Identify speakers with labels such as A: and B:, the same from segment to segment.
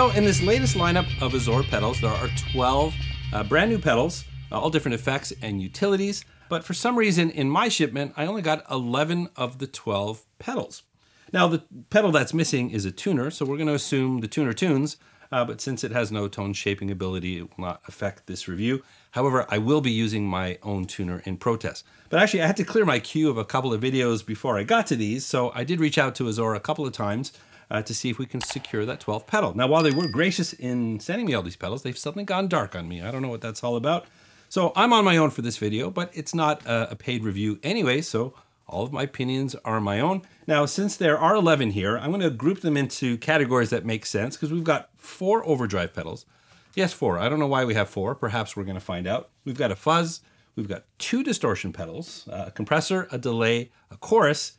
A: So in this latest lineup of Azor pedals, there are 12 uh, brand new pedals, uh, all different effects and utilities. But for some reason in my shipment, I only got 11 of the 12 pedals. Now the pedal that's missing is a tuner, so we're gonna assume the tuner tunes, uh, but since it has no tone shaping ability, it will not affect this review. However, I will be using my own tuner in protest. But actually, I had to clear my queue of a couple of videos before I got to these, so I did reach out to Azor a couple of times uh, to see if we can secure that 12 pedal. Now, while they were gracious in sending me all these pedals, they've suddenly gone dark on me. I don't know what that's all about. So I'm on my own for this video, but it's not a, a paid review anyway, so all of my opinions are my own. Now, since there are 11 here, I'm going to group them into categories that make sense because we've got four overdrive pedals. Yes, four. I don't know why we have four. Perhaps we're going to find out. We've got a fuzz, we've got two distortion pedals, a compressor, a delay, a chorus,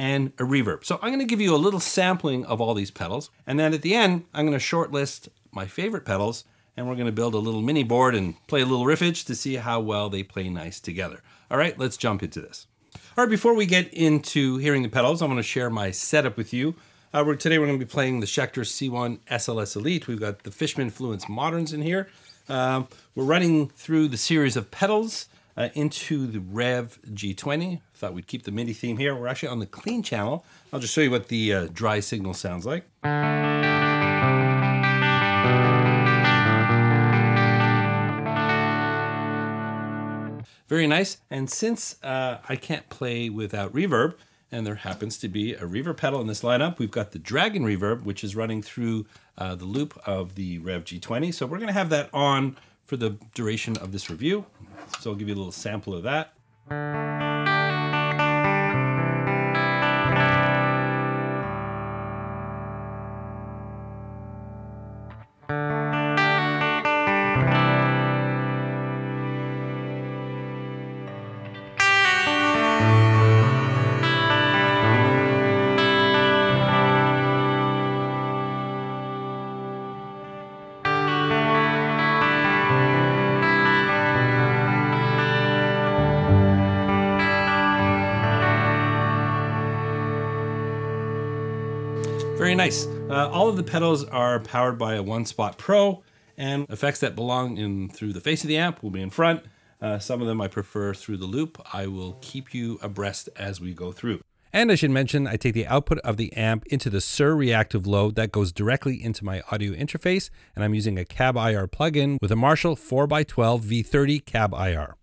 A: and a reverb. So I'm going to give you a little sampling of all these pedals. And then at the end, I'm going to shortlist my favorite pedals and we're going to build a little mini board and play a little riffage to see how well they play nice together. All right, let's jump into this. All right, before we get into hearing the pedals, I want to share my setup with you. Uh, we're, today we're to be playing the Schecter C1 SLS Elite. We've got the Fishman Fluence Moderns in here. Um, we're running through the series of pedals uh, into the Revv G20. Thought we'd keep the MIDI theme here. We're actually on the clean channel. I'll just show you what the uh, dry signal sounds like. Very nice. And since uh, I can't play without reverb, and there happens to be a reverb pedal in this lineup, we've got the Dragon Reverb, which is running through uh, the loop of the Revv G20. So we're going to have that on for the duration of this review. So I'll give you a little sample of that. Very nice. Uh, all of the pedals are powered by a One Spot Pro, and effects that belong in through the face of the amp will be in front. Uh, some of them I prefer through the loop. I will keep you abreast as we go through. And I should mention, I take the output of the amp into the Suhr reactive load that goes directly into my audio interface, and I'm using a Cab IR plugin with a Marshall 4x12 V30 Cab IR.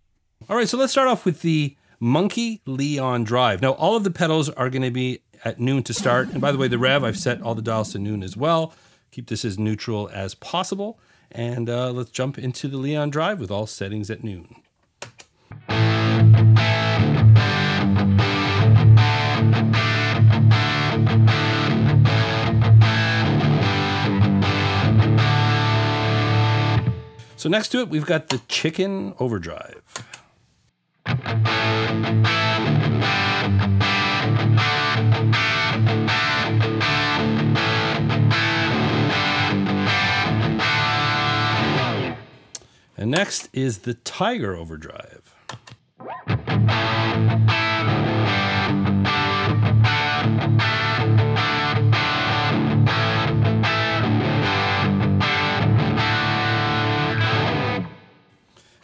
A: All right, so let's start off with the Monkey Leon Drive. Now, all of the pedals are going to be at noon to start. And by the way, the Revv, I've set all the dials to noon as well. Keep this as neutral as possible. And uh, let's jump into the Leon Drive with all settings at noon. So next to it, we've got the Chicken Overdrive. And next is the Tiger Overdrive.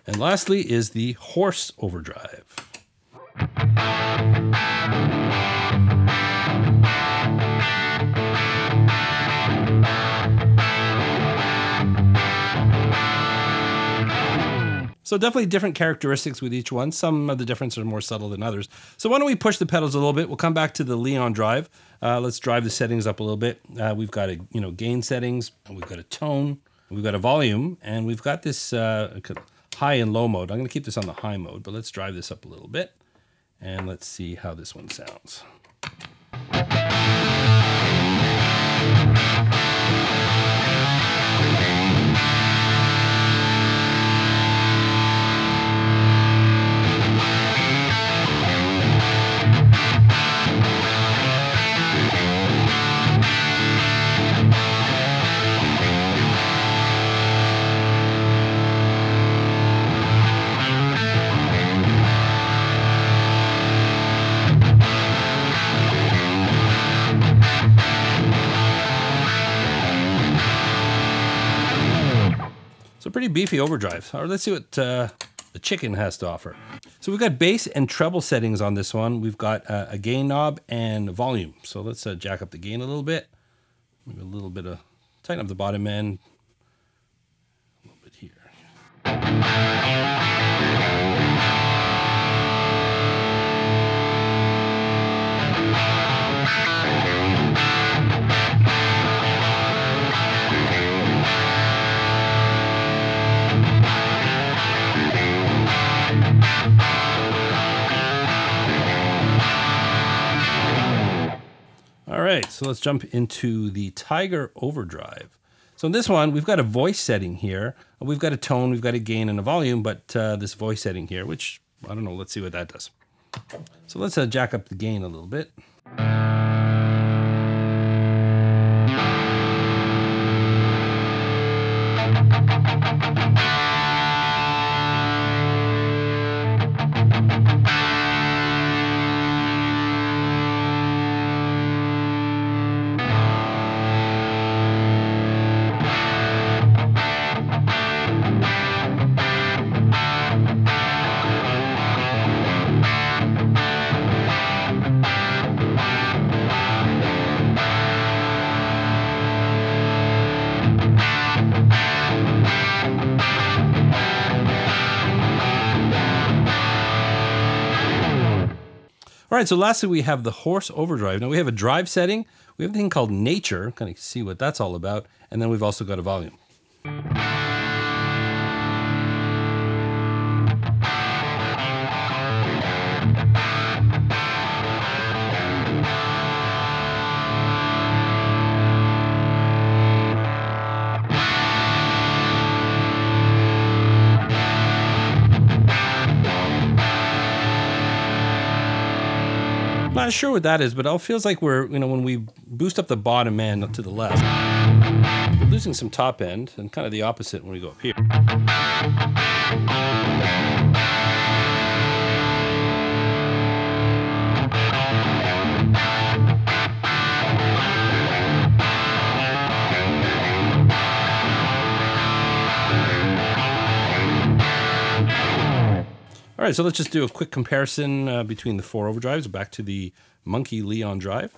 A: And lastly is the Horse Overdrive. So definitely different characteristics with each one. Some of the differences are more subtle than others. So why don't we push the pedals a little bit? We'll come back to the Leon drive. Uh, let's drive the settings up a little bit. Uh, we've got a you know gain settings. We've got a tone. We've got a volume, and we've got this uh, high and low mode. I'm going to keep this on the high mode, but let's drive this up a little bit, and let's see how this one sounds. Pretty beefy overdrive. All right, let's see what uh, the chicken has to offer. So we've got bass and treble settings on this one. We've got uh, a gain knob and volume. So let's uh, jack up the gain a little bit. Maybe a little bit of, tighten up the bottom end. A little bit here. Right, so let's jump into the Tiger Overdrive. So in this one, we've got a voice setting here. We've got a tone, we've got a gain and a volume, but uh, this voice setting here, which, I don't know, let's see what that does. So let's uh, jack up the gain a little bit. All right, so lastly, we have the horse overdrive. Now we have a drive setting. We have a thing called nature, kind of see what that's all about. And then we've also got a volume. Not sure what that is, but it feels like we're, you know, when we boost up the bottom end to the left, we're losing some top end and kind of the opposite when we go up here. All right, so let's just do a quick comparison uh, between the four overdrives. Back to the Monkey Leon drive.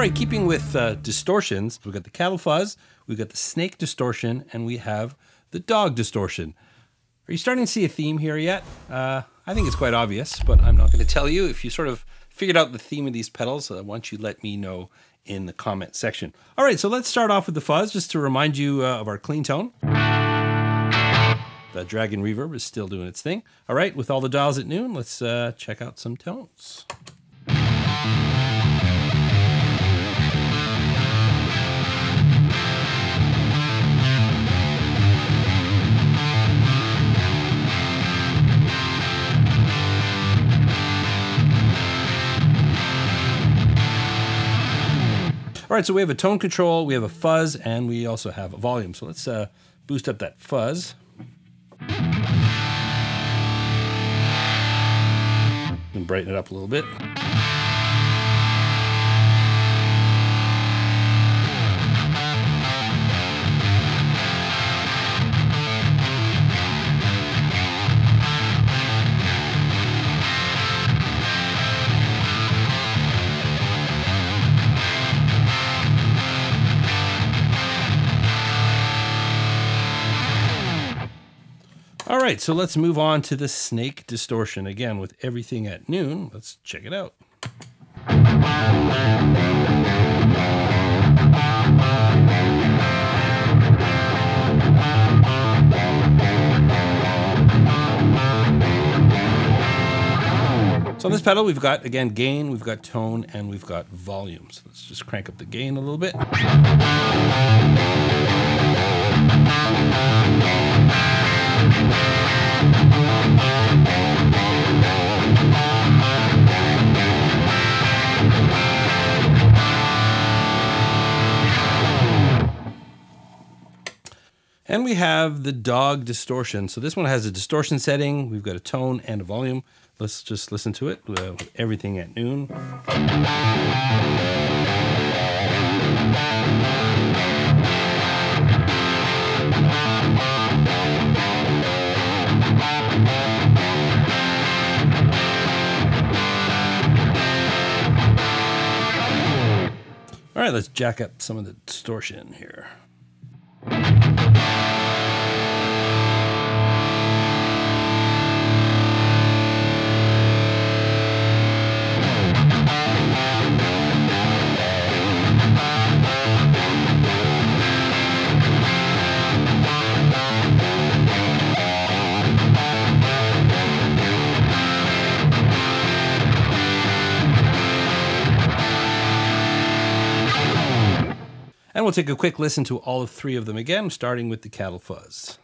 A: Right, keeping with uh, distortions, we've got the cattle fuzz, we've got the snake distortion, and we have the dog distortion. Are you starting to see a theme here yet? Uh, I think it's quite obvious, but I'm not going to tell you. If you sort of figured out the theme of these pedals, uh, don't you let me know in the comment section. All right, so let's start off with the fuzz, just to remind you uh, of our clean tone. The Dragon Reverb is still doing its thing. All right, with all the dials at noon, let's uh, check out some tones. All right, so we have a tone control, we have a fuzz, and we also have a volume. So let's uh, boost up that fuzz. And brighten it up a little bit. All right, so let's move on to the snake distortion. Again, with everything at noon, let's check it out. So on this pedal, we've got, again, gain, we've got tone, and we've got volume. So let's just crank up the gain a little bit. And we have the dog distortion. So this one has a distortion setting. We've got a tone and a volume. Let's just listen to it uh, everything at noon. All right, let's jack up some of the distortion here. We'll take a quick listen to all of three of them again, starting with the cattle fuzz.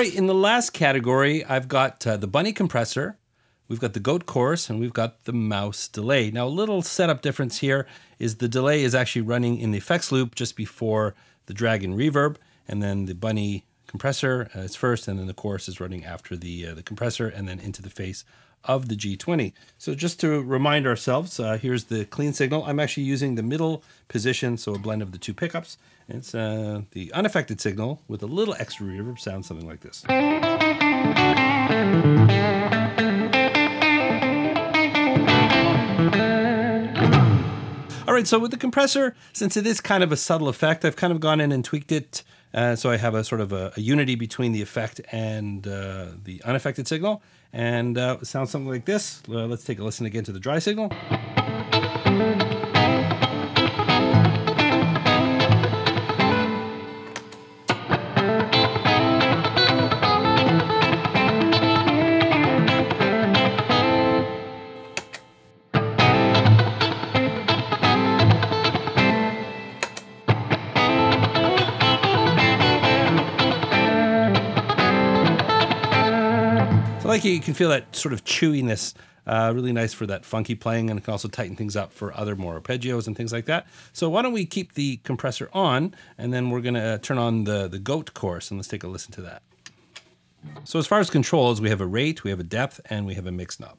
A: Right, in the last category, I've got uh, the bunny compressor, we've got the goat chorus, and we've got the mouse delay. Now, a little setup difference here is the delay is actually running in the effects loop just before the dragon reverb, and then the bunny compressor uh, is first, and then the chorus is running after the uh, the compressor, and then into the face of the G20. So just to remind ourselves, uh, here's the clean signal. I'm actually using the middle position, so a blend of the two pickups. It's uh, the unaffected signal with a little extra reverb, sounds something like this. All right, so with the compressor, since it is kind of a subtle effect, I've kind of gone in and tweaked it. Uh, so I have a sort of a, a unity between the effect and uh, the unaffected signal. And uh, sounds something like this. Uh, let's take a listen again to the dry signal. Like. You can feel that sort of chewiness. Uh, really nice for that funky playing, and it can also tighten things up for other more arpeggios and things like that. So why don't we keep the compressor on, and then we're gonna turn on the the goat chorus, and let's take a listen to that. So as far as controls, we have a rate, we have a depth, and we have a mix knob.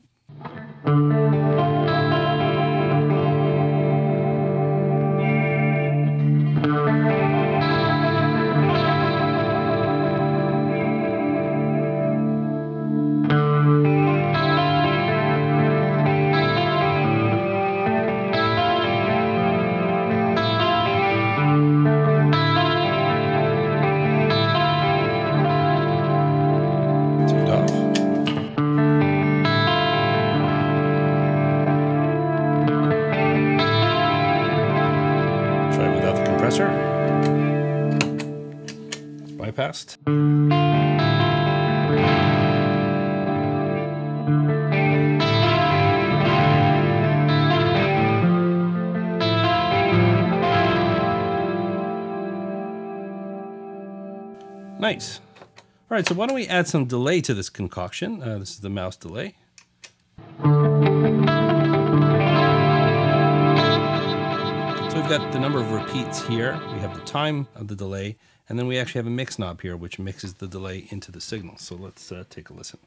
A: Bypassed. Nice. All right, so why don't we add some delay to this concoction? Uh, this is the mouse delay. Got the number of repeats here. We have the time of the delay, and then we actually have a mix knob here, which mixes the delay into the signal. So let's uh, take a listen.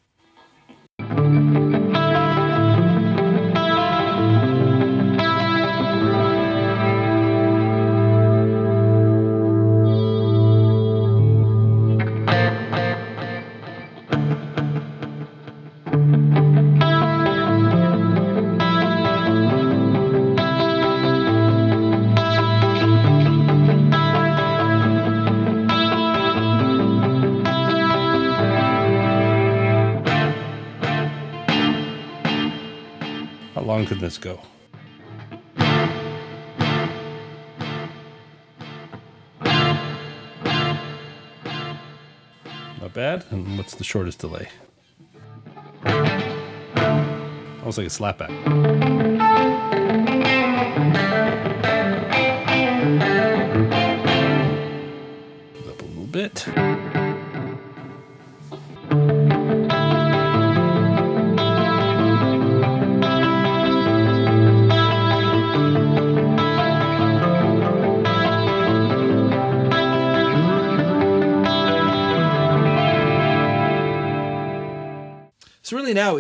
A: Long could this go? Not bad. And what's the shortest delay? Almost like a slapback.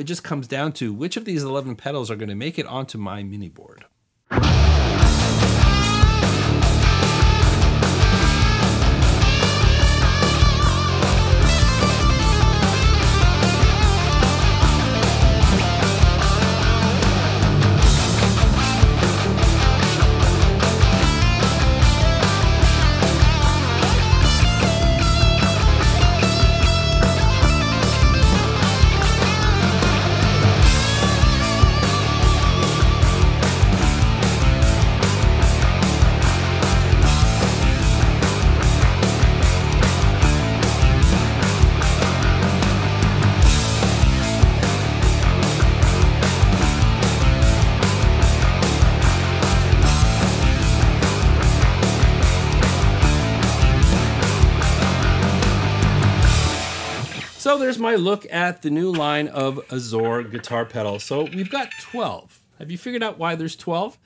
A: It just comes down to which of these 11 pedals are going to make it onto my mini board. So there's my look at the new line of Azor guitar pedals. So we've got 12. Have you figured out why there's 12?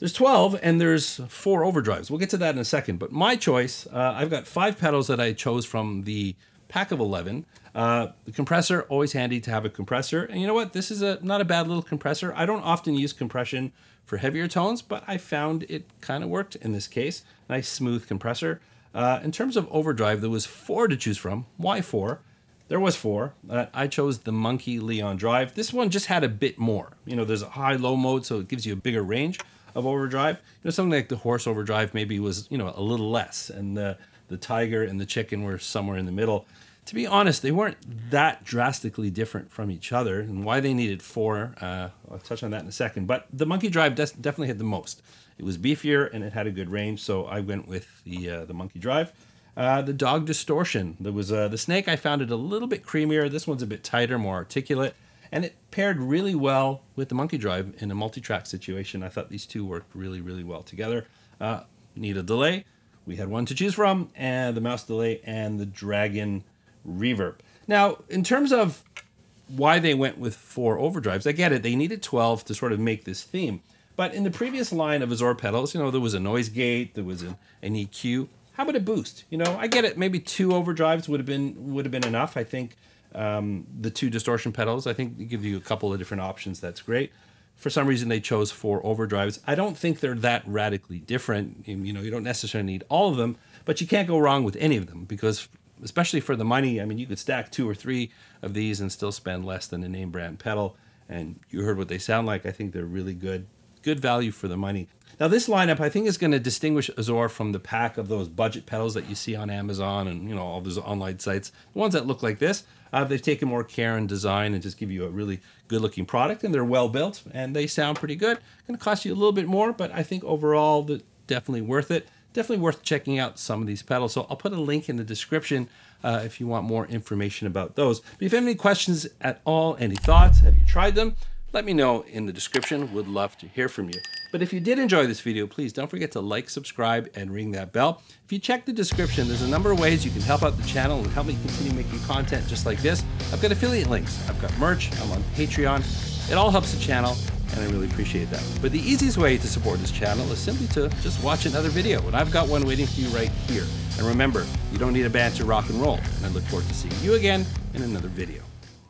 A: There's 12 and there's four overdrives. We'll get to that in a second. But my choice, uh, I've got five pedals that I chose from the pack of 11. Uh, the compressor, always handy to have a compressor. And you know what? This is a not a bad little compressor. I don't often use compression for heavier tones, but I found it kind of worked in this case. Nice smooth compressor. Uh, in terms of overdrive, there was four to choose from. Why four? There was four. I chose the Monkey Leon Drive. This one just had a bit more. You know, there's a high-low mode, so it gives you a bigger range of overdrive. You know, something like the Horse Overdrive maybe was, you know, a little less, and the the Tiger and the Chicken were somewhere in the middle. To be honest, they weren't that drastically different from each other, and why they needed four, uh, I'll touch on that in a second. But the Monkey Drive definitely had the most. It was beefier and it had a good range, so I went with the uh, the Monkey Drive. Uh, the dog distortion. There was uh, the snake. I found it a little bit creamier. This one's a bit tighter, more articulate, and it paired really well with the Monkey Drive in a multi-track situation. I thought these two worked really, really well together. Uh, need a delay. We had one to choose from, and the mouse delay and the Dragon reverb. Now, in terms of why they went with four overdrives. I get it; they needed 12 to sort of make this theme. But in the previous line of Azor pedals, you know, there was a noise gate, there was an, an EQ. How about a boost? You know, I get it. Maybe two overdrives would have been would have been enough. I think um, the two distortion pedals. I think give you a couple of different options. That's great. For some reason, they chose four overdrives. I don't think they're that radically different. You know, you don't necessarily need all of them, but you can't go wrong with any of them because, especially for the money, I mean, you could stack two or three of these and still spend less than a name brand pedal. And you heard what they sound like. I think they're really good good value for the money. Now, this lineup I think is going to distinguish Azor from the pack of those budget pedals that you see on Amazon and you know all those online sites. The ones that look like this, uh, they've taken more care and design and just give you a really good-looking product, and they're well built and they sound pretty good. Going to cost you a little bit more, but I think overall, definitely worth it. Definitely worth checking out some of these pedals. So I'll put a link in the description uh, if you want more information about those. But if you have any questions at all, any thoughts, have you tried them? Let me know in the description. Would love to hear from you. But if you did enjoy this video, please don't forget to like, subscribe, and ring that bell. If you check the description, there's a number of ways you can help out the channel and help me continue making content just like this. I've got affiliate links, I've got merch, I'm on Patreon. It all helps the channel, and I really appreciate that. But the easiest way to support this channel is simply to just watch another video, and I've got one waiting for you right here. And remember, you don't need a band to rock and roll, and I look forward to seeing you again in another video.